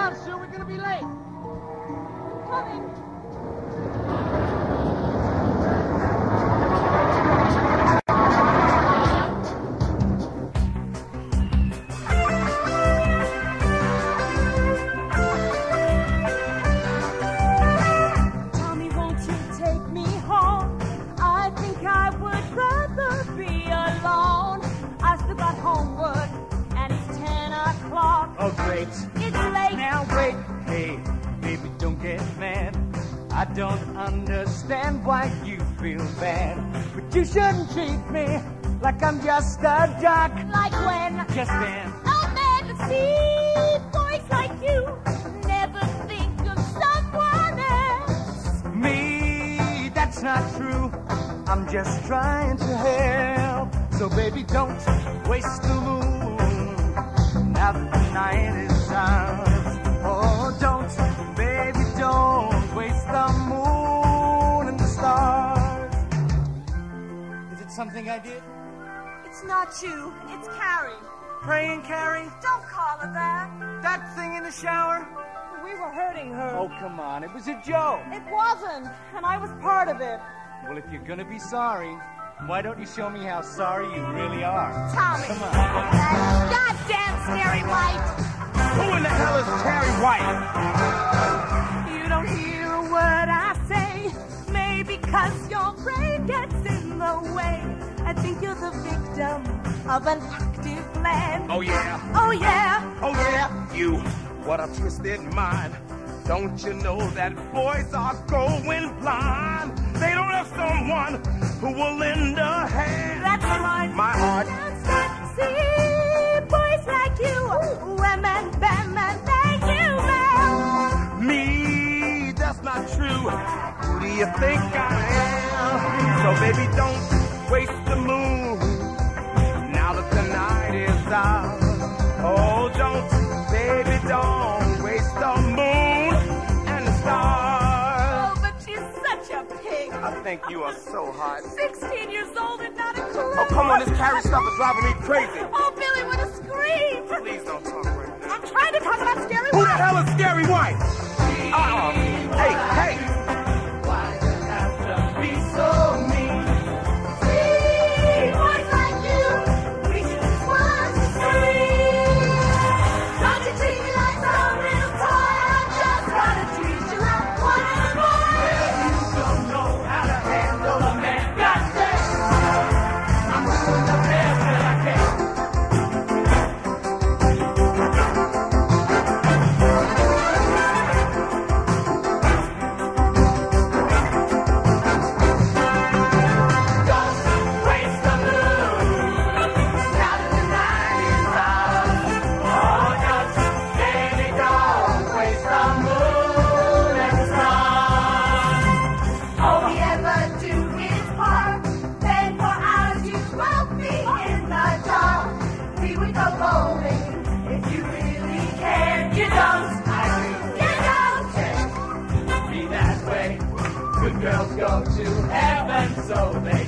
on, Sue. We're gonna be late. Coming. Won't you take me home? I think I would rather be alone. I still got homework, and it's ten o'clock. Oh, great. It's late. Now wait. Hey, baby, don't get mad. I don't understand why you feel bad. But you shouldn't treat me like I'm just a duck. Like when Just then. a man see boys like you never think of someone else. Me, that's not true. I'm just trying to help. So baby, don't waste the moon. Now that the night is something I did? It's not you. It's Carrie. Praying, Carrie? Don't call her that. That thing in the shower? We were hurting her. Oh, come on. It was a joke. It wasn't, and I was part of it. Well, if you're gonna be sorry, why don't you show me how sorry you really are? Tommy. Come on. That goddamn scary white. Who in the hell is Carrie White? You don't hear a word I say. Maybe cause your brain I think you're the victim of an active plan. Oh yeah, Oh yeah. oh yeah, you. What a twisted mind. Don't you know that boys are going blind? They don't have someone who will lend a hand. That's right. My heart. See boys like you, women, men, men like you, man. Me, that's not true. Who do you think I am? So baby, don't waste think you are so hot. 16 years old and not a clue. Oh, come on, this Carrie stuff is driving me crazy. Oh, Billy, what a scream. Please don't talk so bad.